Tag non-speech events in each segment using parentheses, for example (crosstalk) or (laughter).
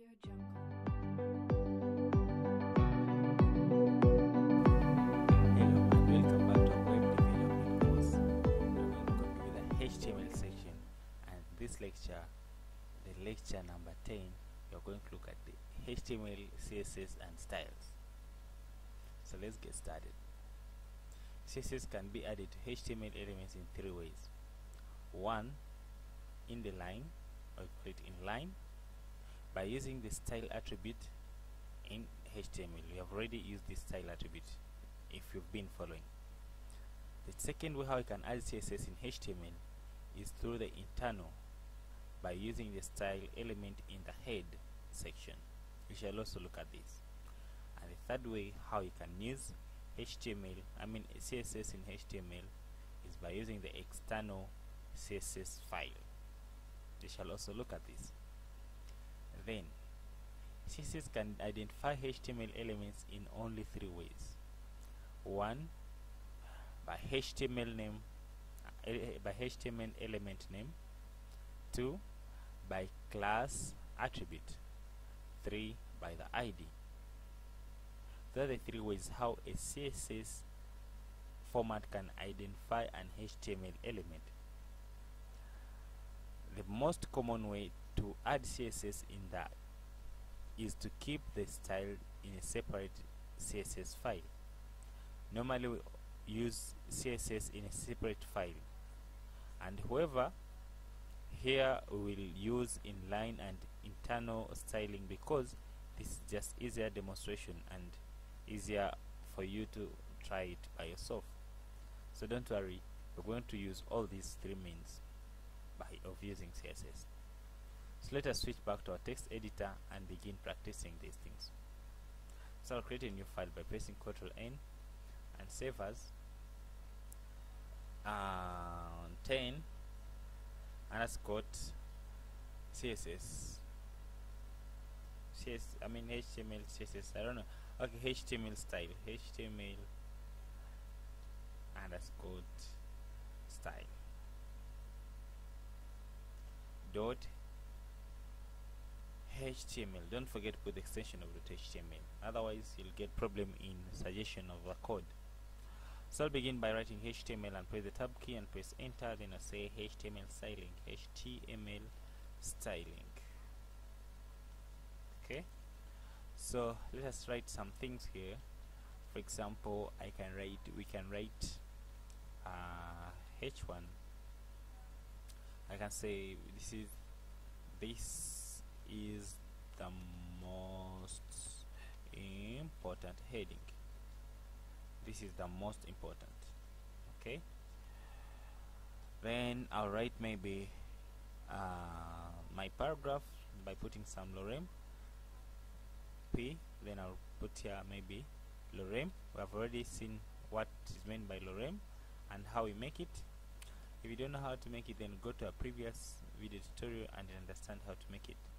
Hello and welcome back to web development course. I'm going to continue the HTML section and this lecture, the lecture number 10, you're going to look at the HTML, CSS and styles. So let's get started. CSS can be added to HTML elements in three ways. One, in the line or create in line by using the style attribute in HTML. We have already used this style attribute if you've been following. The second way how you can add CSS in HTML is through the internal by using the style element in the head section. We shall also look at this. And the third way how you can use HTML, I mean CSS in HTML is by using the external CSS file. We shall also look at this. Then, CSS can identify HTML elements in only three ways. One, by HTML name, uh, by HTML element name. Two, by class attribute. Three, by the ID. Those are the three ways how a CSS format can identify an HTML element. The most common way to add CSS in that is to keep the style in a separate CSS file. Normally we use CSS in a separate file. And however here we will use inline and internal styling because this is just easier demonstration and easier for you to try it by yourself. So don't worry we're going to use all these three means by of using CSS so let us switch back to our text editor and begin practicing these things. So I'll create a new file by pressing Ctrl N and save as uh, 10 underscore CSS CS I mean HTML CSS I don't know. Okay HTML style HTML underscore style. Dot HTML don't forget to put the extension of the HTML otherwise you'll get problem in suggestion of the code. So I'll begin by writing HTML and press the tab key and press enter then I'll say HTML styling HTML styling. Okay? So let us write some things here. For example I can write we can write uh, H1 I can say this is this is the most important heading. This is the most important okay? Then I'll write maybe uh, my paragraph by putting some lorem p. Then I'll put here maybe lorem we have already seen what is meant by lorem and how we make it. If you don't know how to make it then go to a previous video tutorial and understand how to make it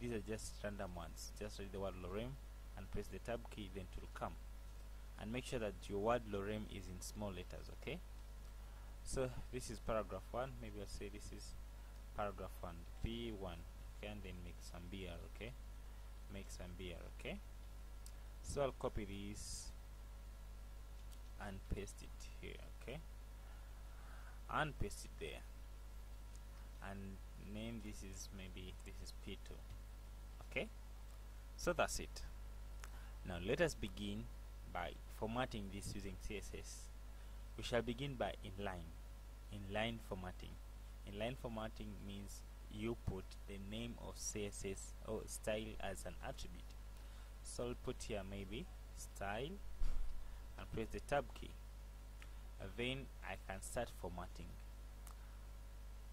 these are just random ones. Just read the word lorem and press the tab key then it will come. And make sure that your word lorem is in small letters okay? So this is paragraph 1 maybe I'll say this is paragraph 1 p1 okay? And then make some br okay? Make some br okay? So I'll copy this and paste it here okay? And paste it there. And name this is maybe this is p2 okay so that's it. Now let us begin by formatting this using CSS we shall begin by inline inline formatting. Inline formatting means you put the name of CSS or style as an attribute. So I'll put here maybe style. And press the tab key. Then I can start formatting.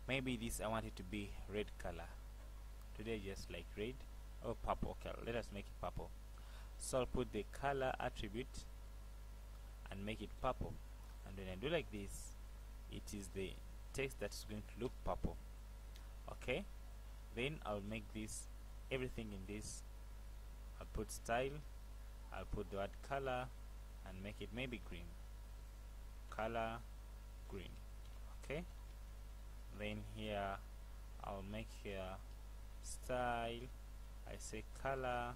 Maybe this I want it to be red color. Today just like red or purple color let us make it purple. So I'll put the color attribute and make it purple. And when I do like this it is the text that's going to look purple. Okay? Then I'll make this everything in this. I'll put style. I'll put the word color and make it maybe green. Color green. Okay? Then here I'll make here style I say color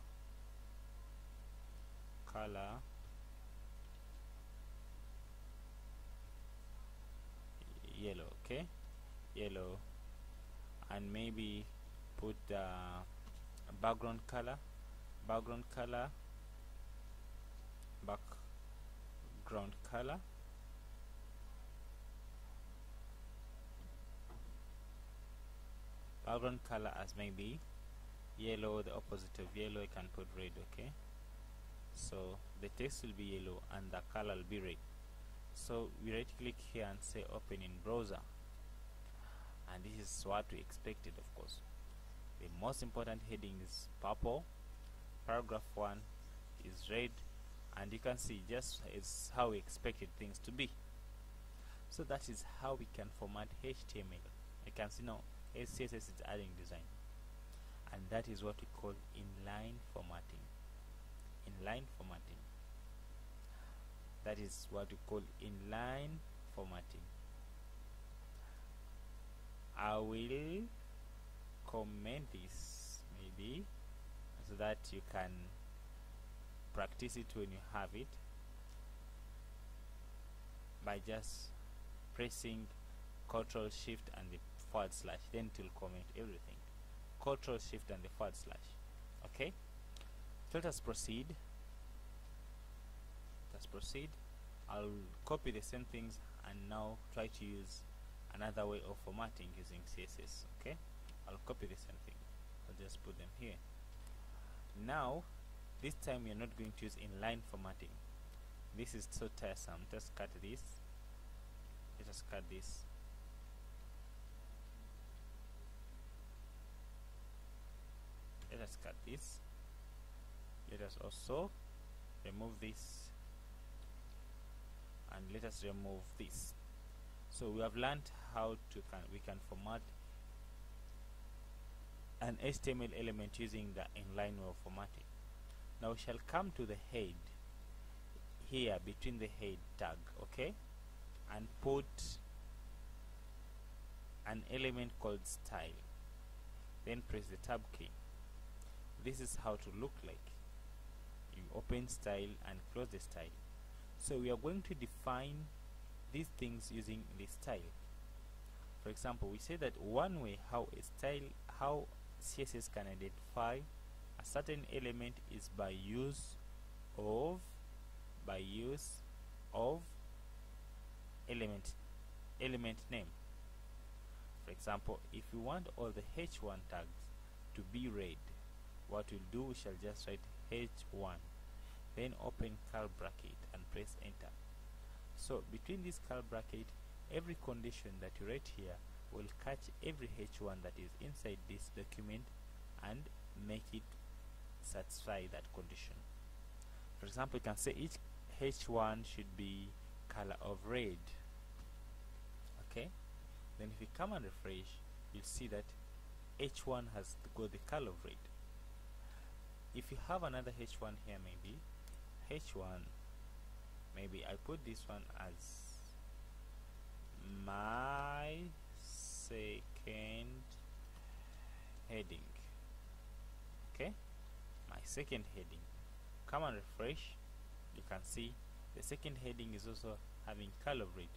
color. Yellow okay? Yellow. And maybe put the background color background color background color. Background color as maybe yellow the opposite of yellow I can put red okay? So the text will be yellow and the color will be red. So we right click here and say open in browser. And this is what we expected of course. The most important heading is purple. Paragraph 1 is red. And you can see just is how we expected things to be. So that is how we can format HTML you can see now CSS is adding design and that is what we call inline formatting. Inline formatting. That is what we call inline formatting. I will comment this maybe so that you can practice it when you have it by just pressing Ctrl Shift and the forward slash then it will comment everything Ctrl Shift and the forward slash. Okay? So let us proceed. Let us proceed. I'll copy the same things and now try to use another way of formatting using CSS okay? I'll copy the same thing. I'll just put them here. Now this time we are not going to use inline formatting. This is so tiresome. Just cut this. Let us cut this let us cut this. Let us also remove this. And let us remove this. So we have learned how to can we can format an HTML element using the inline way formatting. Now we shall come to the head here between the head tag okay? And put an element called style. Then press the tab key this is how to look like. You open style and close the style. So we are going to define these things using the style. For example we say that one way how a style how css can identify a certain element is by use of by use of element element name. For example if we want all the h1 tags to be red what we'll do we shall just write h1 then open curly bracket and press enter. So between this curly bracket every condition that you write here will catch every h1 that is inside this document and make it satisfy that condition. For example you can say each h1 should be color of red. Okay? Then if you come and refresh you'll see that h1 has got the color of red if you have another h1 here maybe h1 maybe I put this one as my second heading okay? My second heading. Come and refresh. You can see the second heading is also having color red.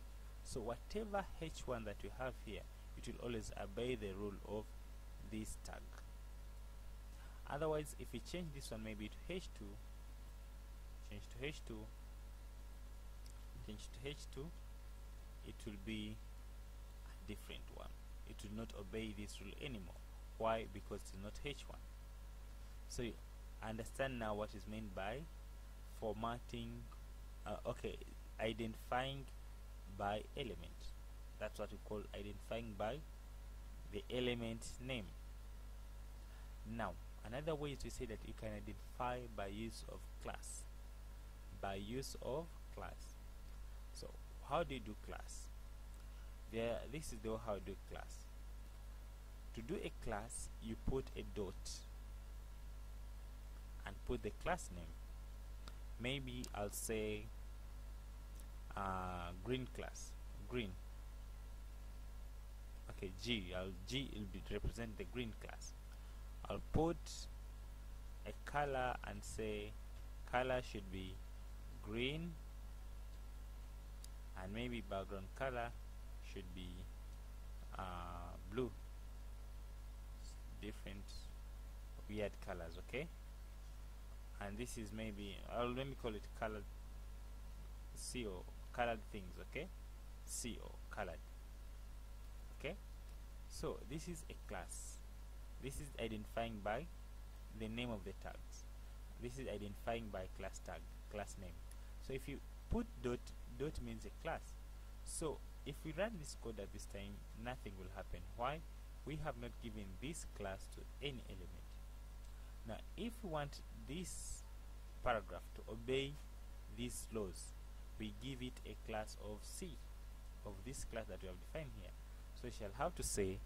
So whatever h1 that you have here it will always obey the rule of this tag otherwise if we change this one maybe to h2 change to h2 change to h2 it will be a different one. It will not obey this rule anymore. Why? Because it's not h1 so you understand now what is meant by formatting uh, okay identifying by element. That's what we call identifying by the element name. Now another way is to say that you can identify by use of class. By use of class. So how do you do class? There this is the how you do class. To do a class you put a dot and put the class name. Maybe I'll say uh, green class. Green. Okay G. I'll G will be represent the green class I'll put a color and say color should be green and maybe background color should be uh, blue. Different weird colors okay? And this is maybe I'll let me call it colored CO colored things okay? CO colored okay? So this is a class this is identifying by the name of the tags. This is identifying by class tag class name. So if you put dot dot means a class. So if we run this code at this time nothing will happen. Why? We have not given this class to any element. Now if we want this paragraph to obey these laws we give it a class of C of this class that we have defined here. So we shall have to say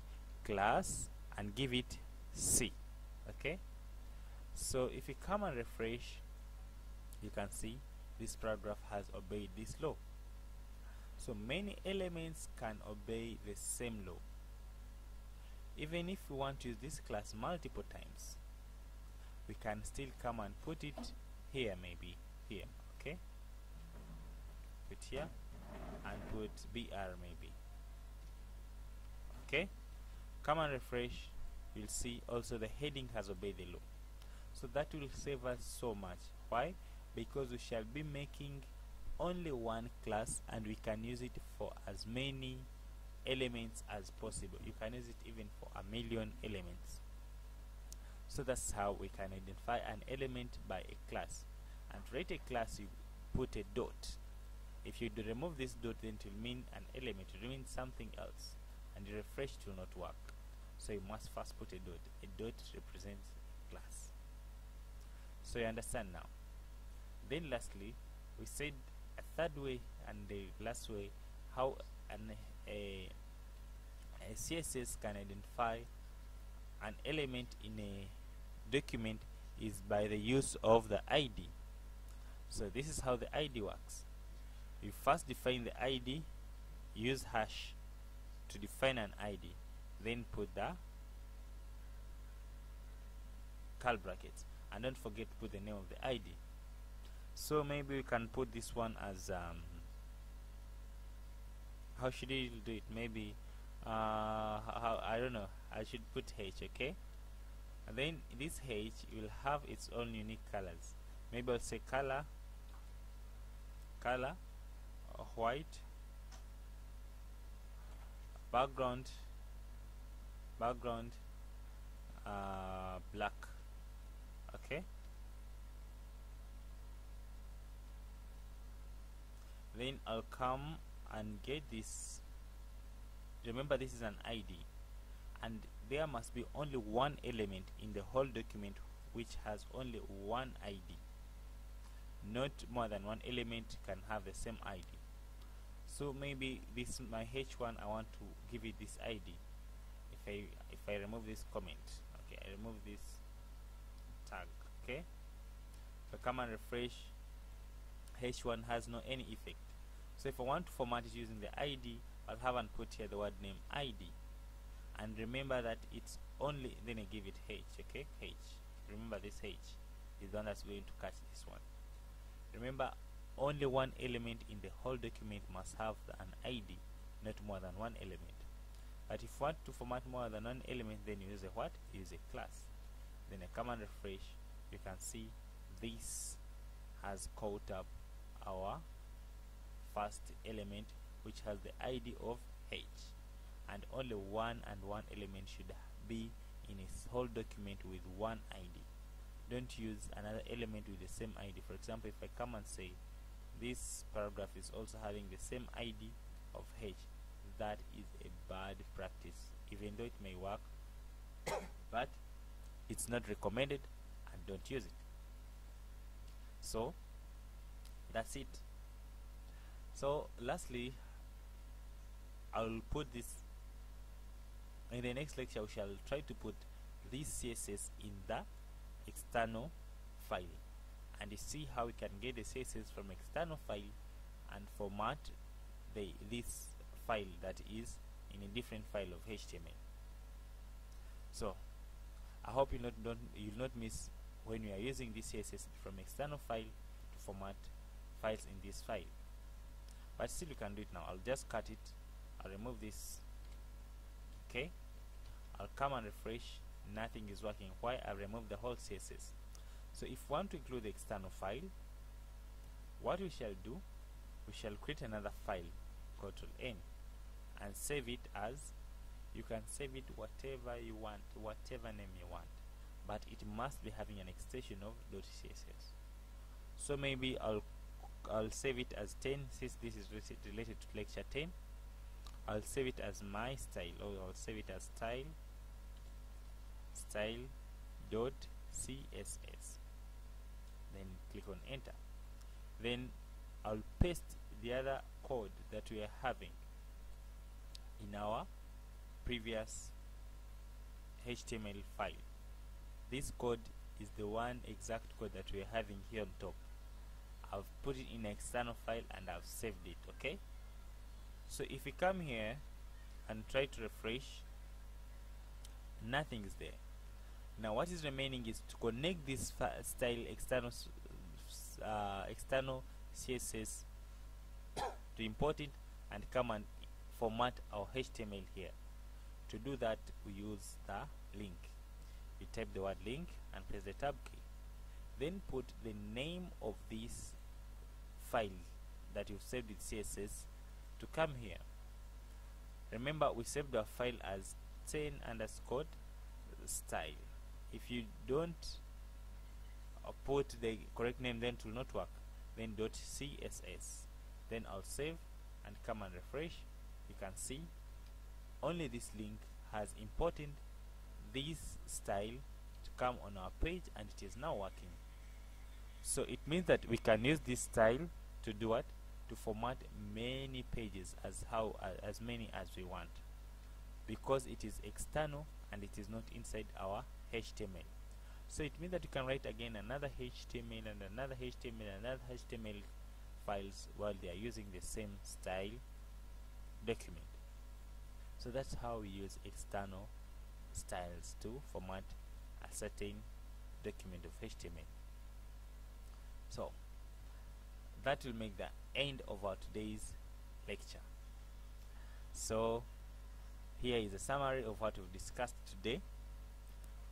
class and give it C okay? So if you come and refresh you can see this paragraph has obeyed this law. So many elements can obey the same law. Even if we want to use this class multiple times we can still come and put it here maybe here okay? Put here and put br maybe okay come and refresh you'll see also the heading has obeyed the law. So that will save us so much. Why? Because we shall be making only one class and we can use it for as many elements as possible. You can use it even for a million elements. So that's how we can identify an element by a class. And to write a class you put a dot. If you remove this dot then it will mean an element. It will mean something else. And the refresh will not work so you must first put a dot. A dot represents class. So you understand now. Then lastly we said a third way and the last way how an a, a css can identify an element in a document is by the use of the id so this is how the id works. You first define the id use hash to define an id then put the curl brackets. And don't forget to put the name of the id so maybe we can put this one as um, how should we do it? Maybe uh, I don't know. I should put H okay? And then this H will have its own unique colors. Maybe I'll say color color white background background uh, black. Okay? Then I'll come and get this. Remember this is an ID and there must be only one element in the whole document which has only one ID not more than one element can have the same ID so maybe this my h1 I want to give it this ID if I if I remove this comment okay I remove this tag okay? If I come and refresh. H1 has no any effect. So if I want to format it using the ID I'll have and put here the word name ID and remember that it's only then I give it H okay? H. Remember this H. Is the one that's going to catch this one. Remember only one element in the whole document must have an ID not more than one element but if you want to format more than one element then you use a what? Use a class. Then I come and refresh. You can see this has caught up our first element which has the ID of H. And only one and one element should be in a whole document with one ID don't use another element with the same ID for example if I come and say this paragraph is also having the same ID of H that is a bad practice even though it may work but it's not recommended and don't use it. So that's it. So lastly I'll put this in the next lecture we shall try to put this CSS in the external file and see how we can get the CSS from external file and format the this file that is in a different file of HTML so I hope you not don't you'll not miss when we are using this CSS from external file to format files in this file. But still you can do it now. I'll just cut it. I'll remove this. Okay? I'll come and refresh. Nothing is working. Why? I removed the whole CSS so if we want to include the external file what we shall do we shall create another file control N and save it as you can save it whatever you want whatever name you want. But it must be having an extension of .css so maybe I'll I'll save it as 10 since this is related to lecture 10 I'll save it as my style or I'll save it as style style dot css then click on enter. Then I'll paste the other code that we are having in our previous HTML file. This code is the one exact code that we are having here on top. I've put it in an external file and I've saved it okay? So if we come here and try to refresh nothing is there. Now what is remaining is to connect this style external uh, external CSS (coughs) to import it and come and format our HTML here. To do that we use the link. You type the word link and press the tab key. Then put the name of this file that you've saved with CSS to come here. Remember we saved our file as 10 underscore style. If you don't put the correct name then it will not work. Then dot css then I'll save and come and refresh can see. Only this link has imported this style to come on our page and it is now working. So it means that we can use this style to do what? To format many pages as how uh, as many as we want. Because it is external and it is not inside our HTML so it means that you can write again another HTML and another HTML and another HTML files while they are using the same style document. So that's how we use external styles to format a certain document of HTML so that will make the end of our today's lecture. So here is a summary of what we've discussed today.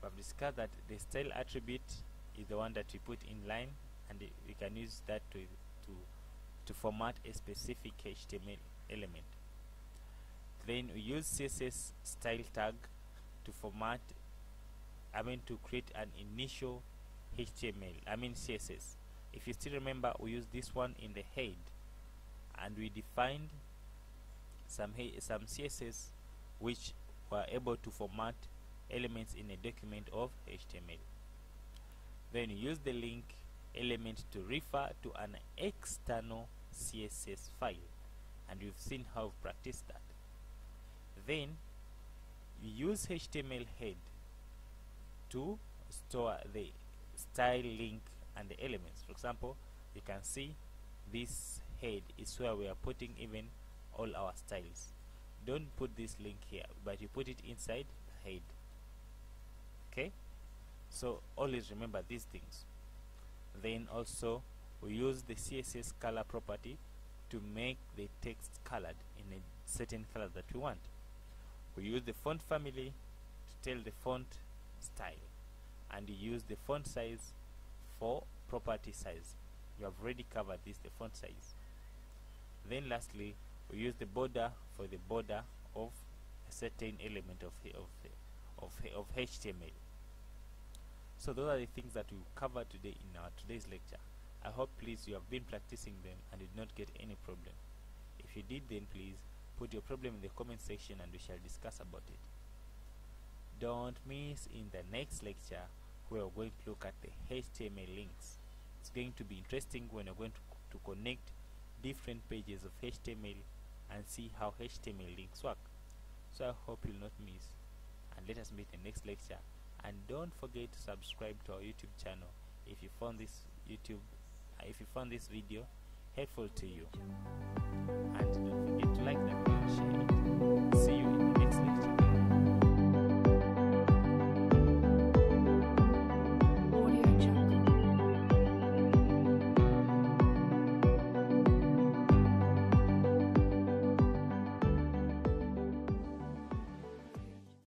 We have discussed that the style attribute is the one that we put in line and we can use that to to to format a specific HTML element then we use CSS style tag to format I mean to create an initial HTML I mean CSS if you still remember we used this one in the head and we defined some some CSS which were able to format elements in a document of HTML then use the link element to refer to an external CSS file and we've seen how we've practiced that then you use HTML head to store the style link and the elements. For example you can see this head is where we are putting even all our styles. Don't put this link here but you put it inside the head. Okay? So always remember these things. Then also we use the css color property to make the text colored in a certain color that we want we use the font family to tell the font style. And you use the font size for property size. You have already covered this the font size. Then lastly we use the border for the border of a certain element of of of, of HTML so those are the things that we covered today in our today's lecture. I hope please you have been practicing them and did not get any problem. If you did then please put your problem in the comment section and we shall discuss about it. Don't miss in the next lecture where we're going to look at the HTML links. It's going to be interesting when we're going to, to connect different pages of HTML and see how HTML links work. So I hope you'll not miss. And let us meet in the next lecture. And don't forget to subscribe to our YouTube channel. If you found this YouTube uh, if you found this video helpful to you. And don't forget to like and share. See you in the next lecture.